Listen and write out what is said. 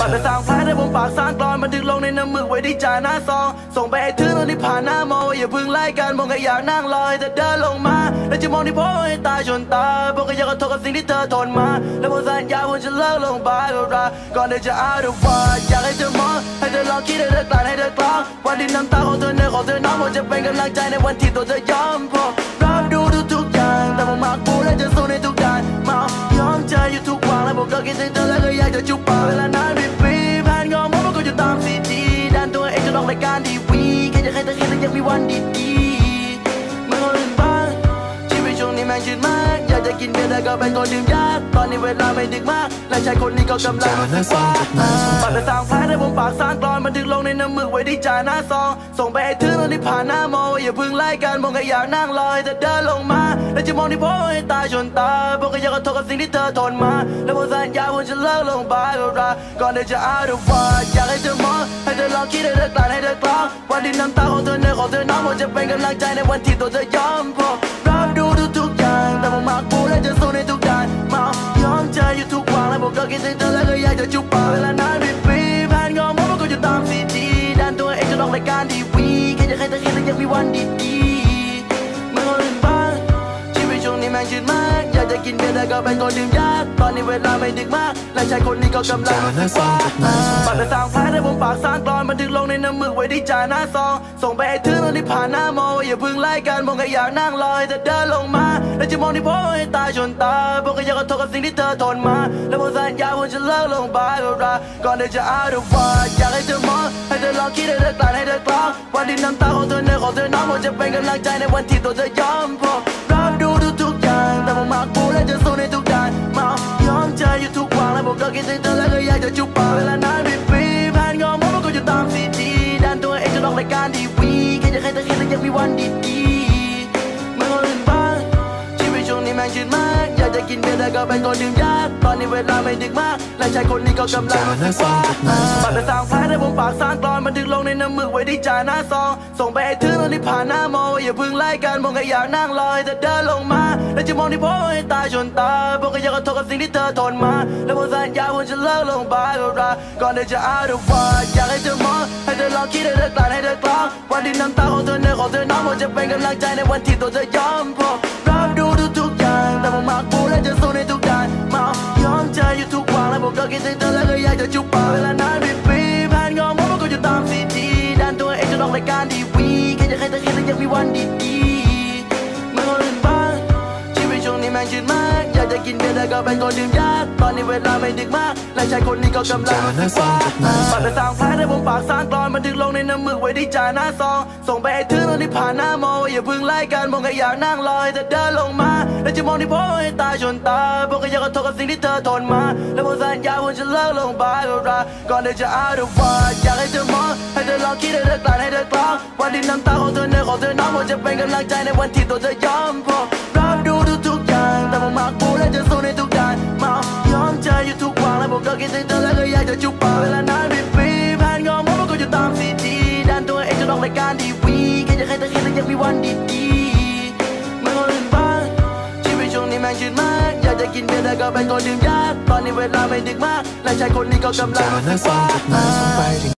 ปากแต่สางแผลได้ผมปากสร้างกรอนบันทึกลงในน้ำมึกไว้ที่จ่าหน้าซอง ส่งไปให้ถึงตอนที่ผ่านหน้ามองอย่าพึ่งไล่กันมองก็อยากนั่งรอยแต่เดินลงมา แล้วจะมองที่พ่อให้ตายจนตายพวกก็อยากขอโทษกับสิ่งที่เธอทนมา แล้วผมสัญญาว่าจะเลิกลงไปก็รักก่อนเธอจะอาดูว่าอยากให้เธอมองให้เธอลองคิดให้เธอกลั่นให้เธอกลางวันที่น้ำตาของเธอเนื้อของเธอน้องผมจะเป็นกำลังใจในวันที่ตัวเธอยอมพอรับดูทุกๆอย่างแต่ผมมักพูดและจะสู้ในทุกด้านมายอมใจอยู่ทุกวันและผมก็คิดถึงเธอแล้วก็อยากจะจุบปากเวลานาน ดีๆเมื่อคนอื่นบ้างชีวิตช่วงนี้แม่งชืดมาก อยากจะกินเบียร์แต่ก็เป็นคนดื่มยาก ตอนนี้เวลาไม่ดึกมาก และชายคนนี้ก็กำลังรู้สึกว่าปากแต่สร้างแผลได้ผมปากสร้างกรอนบันทึกลงในน้ำมึกไว้ที่จ่าหน้าซอง ส่งไปให้ถึงตอนที่ผ่านหน้ามองอย่าพึ่งไล่กันมองก็อยากนั่งรอยแต่เดินลงมา แล้วจะมองที่พ่อให้ตายจนตายพวกก็อยากขอโทษกับสิ่งที่เธอทนมา แล้วผมสัญญาว่าจะเลิกลงไปก็รักก่อนเธอจะอาดูว่าอยากให้เธอมองให้เธอลองคิดให้เธอกลั่นให้เธอกลางวันที่น้ำตาของเธอ เนื้อของเธอน้องผมจะเป็นกำลังใจในวันที่ตัวเธอยอมพอรับดูทุกๆอย่างแต่ผมมักพูดและจะสู้ในทุกด้านเมายอมใจอยู่ทุกวันและผมก็คิดถึงเธอแล้วก็อยากจะจุบปากเวลานานเป็นปีผ่านงอมมันก็อยู่ตามซีดีดันตัวเองจะลองรายการทีวีแค่จะให้เธอเห็นและยังมีวันดีๆเมื่อคนอื่นบ้างชีวิตช่วงนี้แม่งชืดมากอยากจะกินเบียร์แต่ก็เป็นคนดื่มยากตอนนี้เวลาไม่ดึกมากและชายคนนี้ก็กำลังรู้สึกว่าปากแต่สร้างแผลได้ผมปากสร้างกรอนบันทึกลง ในน้ำมึกไว้ที่จ่าหน้าซอง ส่งไปให้ถึงตอนที่ผ่านหน้ามองอย่าพึ่งไล่กันมองก็อยากนั่งรอยแต่เดินลงมา แล้วจะมองที่พ่อให้ตายจนตายพวกก็อยากขอโทษกับสิ่งที่เธอทนมา แล้วผมสัญญาว่าจะเลิกลงไปก็รักก่อนเธอจะอาดูว่าอยากให้เธอมองให้เธอลองคิดให้เธอกลั่นให้เธอกลางวันที่น้ำตาของเธอเนื้อของเธอน้องผมจะเป็นกำลังใจในวันที่ตัวเธอยอมพอรับดูทุกๆอย่างแต่ผมมักพูดและจะสู้ในทุกด้านมายอมใจอยู่ทุกวันและผมก็คิดถึงเธอแล้วก็อยากจะจุบปากเวลา ห็น กินเบียร์แต่ก็เป็นคนดื่มยากตอนนี้เวลาไม่ดึกมากและชายคนนี้ก็กำลังรู้สึกว่าปากแต่สร้างแผลได้ผมปากสร้างกรอนบันทึกลงในน้ำมึกไว้ที่จ่าหน้าซอง ส่งไปให้ถึงตอนที่ผ่านหน้ามองอย่าพึ่งไล่กันมองก็อยากนั่งรอยแต่เดินลงมาแล้วจะมองที่พ่อให้ตายจนตายพวกก็อยากขอโทษกับสิ่งที่เธอทนมา แล้วผมสัญญาว่าจะเลิกลงไปก็รักก่อนเธอจะอาดูว่าอยากให้เธอมองให้เธอลองคิดให้เธอกลั่นให้เธอกลางวันที่น้ำตาของเธอเนื้อของเธอน้องผมจะเป็นกำลังใจในวันที่ตัวเธอยอมพอ มากกูและจะสู้ในทุกด้านเมายอมใจอยู่ทุกวันและผมก็คิดถึงเธอแล้วก็อยากจะจุบปากเวลานานเป็นปีผ่นงอมมันก็อยู่ตามซีดีดันตัวเองจะลองรายการดีวีแค่จะให้เธอเห็นและยังมีวันดีๆเมื่อคนอื่นบ้างชีวิตช่วงนี้แม่งชืดมาก จะกินเบียร์แต่ก็เป็นคนดื่มยากตอนนี้เวลาไม่ดึกมากและชายคนนี้ก็กำลังรู้สึกว่าปากแต่สร้างแผลได้ผมปากสร้างกรอนบันทึกลงในน้ำมึกไว้ที่จ่าหน้าซอง ส่งไปให้ถึงตอนที่ผ่านหน้ามองอย่าเพึ่งไล่กันมองก็อยากนั่งรอยแต่เดินลงมาแล้วจะมองที่พ่อให้ตายจนตายพวกก็อยากขอโทษกับสิ่งที่เธอทนมา แล้วผมสัญญาว่าจะเลิกลงไปก็รักก่อนเธอจะอาดูว่าอยากให้เธอมองให้เธอลองคิดให้เธอกลั่นให้เธอกลางวันที่น้ำตาของเธอเนื้อของเธอน้องผมจะเป็นกำลังใจในวันที่ตัวเธอยอมพอายการทีวีแค่จะให้เธอเห็นและยังมีวันดีๆเมื่อคนอื่นบ้างชีวิตช่วงนี้แม่งชืดมาก อยากจะกินเบียร์แต่ก็เป็นคนดื่มยาก ตอนนี้เวลาไม่ดึกมาก และชายคนนี้ก็กำลังรู้สึกว่า